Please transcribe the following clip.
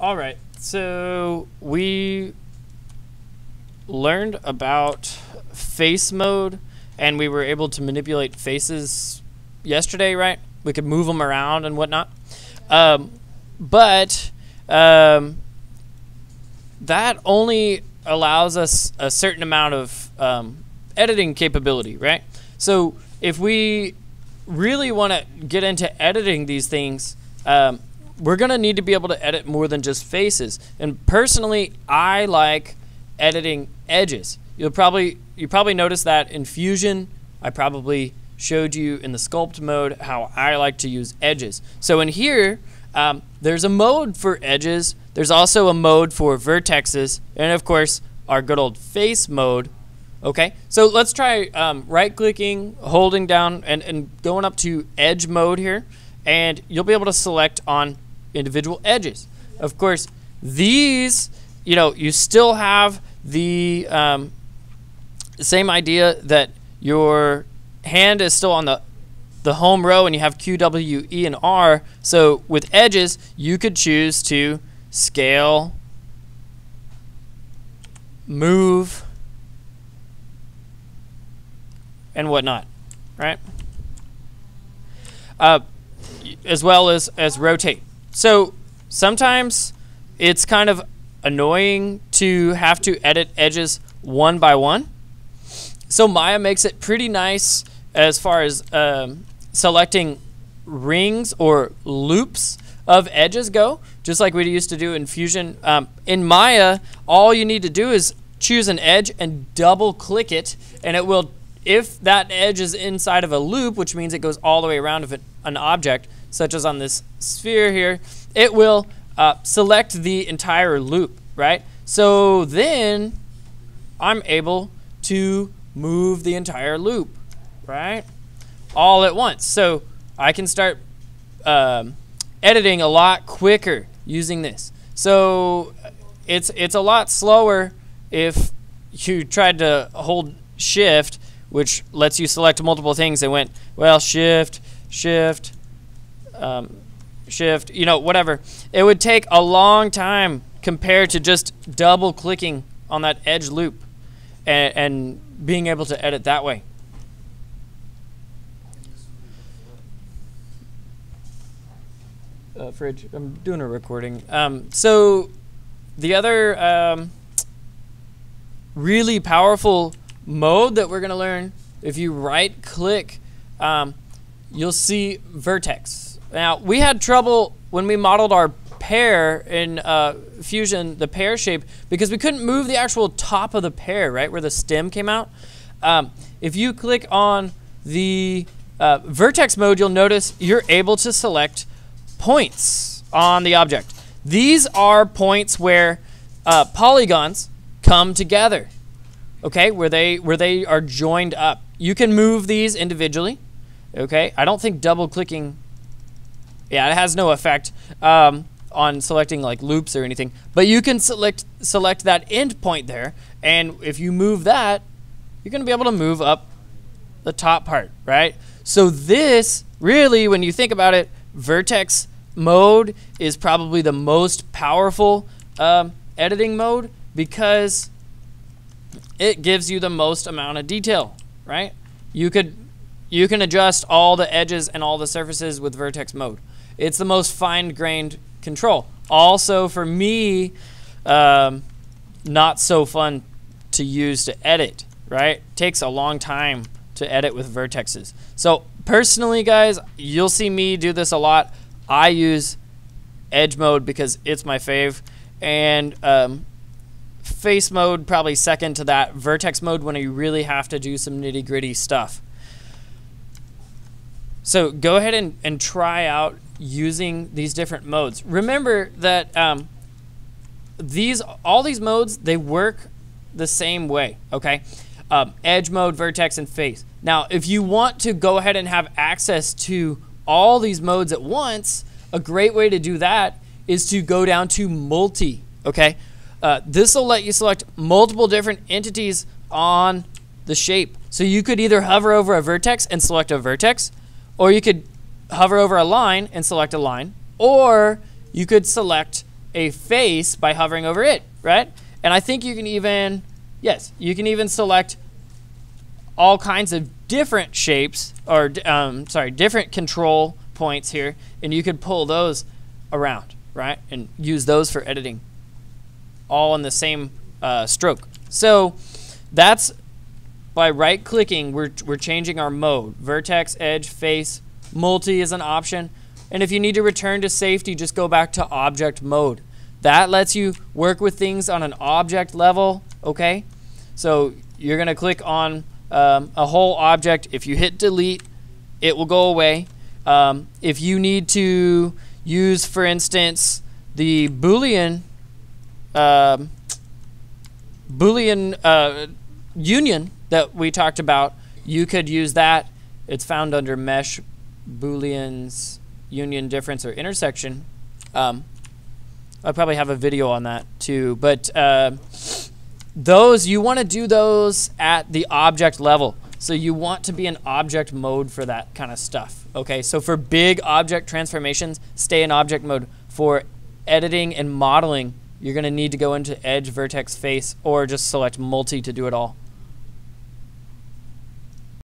All right. So we learned about face mode and we were able to manipulate faces yesterday, right? We could move them around and whatnot. Um, but um, that only allows us a certain amount of um, editing capability, right? So if we really want to get into editing these things, um, we're going to need to be able to edit more than just faces. And personally, I like editing edges. You'll probably you probably noticed that in Fusion, I probably showed you in the sculpt mode how I like to use edges. So in here, um, there's a mode for edges. There's also a mode for vertexes, and of course, our good old face mode. Okay, so let's try um, right-clicking, holding down, and, and going up to edge mode here, and you'll be able to select on individual edges. Of course, these, you know, you still have the um, same idea that your hand is still on the the home row and you have Q, W, E, and R. So with edges, you could choose to scale, move, and whatnot, right? Uh, as well as, as rotate. So sometimes it's kind of annoying to have to edit edges one by one. So Maya makes it pretty nice as far as um, selecting rings or loops of edges go, just like we used to do in Fusion. Um, in Maya, all you need to do is choose an edge and double click it, and it will, if that edge is inside of a loop, which means it goes all the way around of an object, such as on this sphere here, it will uh, select the entire loop, right? So then I'm able to move the entire loop, right? All at once. So I can start um, editing a lot quicker using this. So it's it's a lot slower if you tried to hold shift, which lets you select multiple things. and went well shift, shift, um, shift, you know, whatever. It would take a long time compared to just double clicking on that edge loop and, and being able to edit that way. Uh, fridge, I'm doing a recording. Um, so the other um, really powerful mode that we're going to learn, if you right click, um, you'll see vertex. Now, we had trouble when we modeled our pear in uh, Fusion, the pear shape, because we couldn't move the actual top of the pear, right, where the stem came out. Um, if you click on the uh, vertex mode, you'll notice you're able to select points on the object. These are points where uh, polygons come together, okay, where they where they are joined up. You can move these individually, okay. I don't think double clicking, yeah, it has no effect. Um, on selecting like loops or anything, but you can select select that end point there, and if you move that, you're going to be able to move up the top part, right? So this really, when you think about it, vertex mode is probably the most powerful um, editing mode because it gives you the most amount of detail, right? You could you can adjust all the edges and all the surfaces with vertex mode. It's the most fine-grained control. Also, for me, um, not so fun to use to edit, right? Takes a long time to edit with vertexes. So personally, guys, you'll see me do this a lot. I use edge mode because it's my fave. And um, face mode probably second to that. Vertex mode when you really have to do some nitty gritty stuff. So go ahead and, and try out using these different modes. Remember that um, these all these modes they work the same way. Okay, um, edge mode, vertex, and face. Now, if you want to go ahead and have access to all these modes at once, a great way to do that is to go down to multi. Okay, uh, this will let you select multiple different entities on the shape. So you could either hover over a vertex and select a vertex, or you could hover over a line and select a line, or you could select a face by hovering over it, right? And I think you can even, yes, you can even select all kinds of different shapes or um, sorry, different control points here, and you could pull those around, right, and use those for editing, all in the same uh, stroke. So that's by right clicking, we're, we're changing our mode. Vertex, edge, face, multi is an option. And if you need to return to safety, just go back to object mode. That lets you work with things on an object level, okay? So you're gonna click on um, a whole object. If you hit delete, it will go away. Um, if you need to use, for instance, the Boolean um, Boolean uh, union that we talked about, you could use that. It's found under mesh booleans union difference or intersection. Um, I probably have a video on that too, but uh, those you want to do those at the object level. So you want to be in object mode for that kind of stuff. Okay, so for big object transformations, stay in object mode. For editing and modeling, you're going to need to go into edge, vertex, face, or just select multi to do it all.